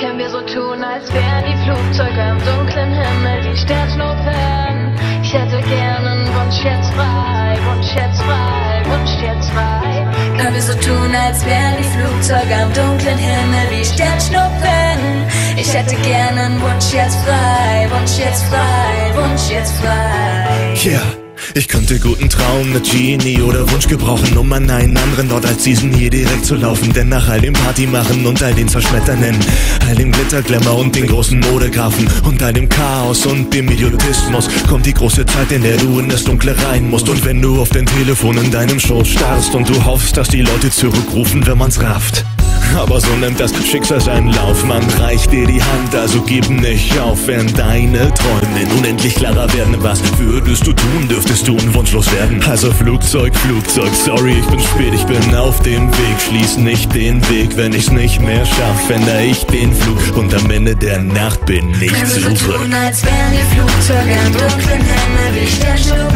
Können wir so tun, als wären die Flugzeuge am dunklen Himmel die Sternschnuppen. Ich hätte gern einen Wunsch jetzt frei, Wunsch jetzt frei, Wunsch jetzt frei. Können wir so tun, als wären die Flugzeuge am dunklen Himmel wie Sternschnuppen. Ich hätte gern einen Wunsch jetzt frei, Wunsch jetzt frei, Wunsch jetzt frei. Yeah. Ich könnte guten Traum mit Genie oder Wunsch gebrauchen, um an einen anderen Ort als diesen hier direkt zu laufen. Denn nach all dem Party machen und all den Zerschmetternden, all dem Glitterglamour und den großen Modegrafen und all dem Chaos und dem Idiotismus kommt die große Zeit, in der du in das Dunkle rein musst. Und wenn du auf dein Telefon in deinem Schoß starrst und du hoffst, dass die Leute zurückrufen, wenn man's rafft. Aber so nimmt das Schicksal seinen Lauf, man reicht dir die Hand, also gib nicht auf, wenn deine Träume unendlich klarer werden. Was würdest du tun, dürftest du unwunschlos werden? Also Flugzeug, Flugzeug, sorry, ich bin spät, ich bin auf dem Weg, schließ nicht den Weg, wenn ich's nicht mehr schaff, ändere ich den Flug und am Ende der Nacht bin ich wir so tun, als wären die Flugzeuge am dunklen Himmel wie Sternschnuppen.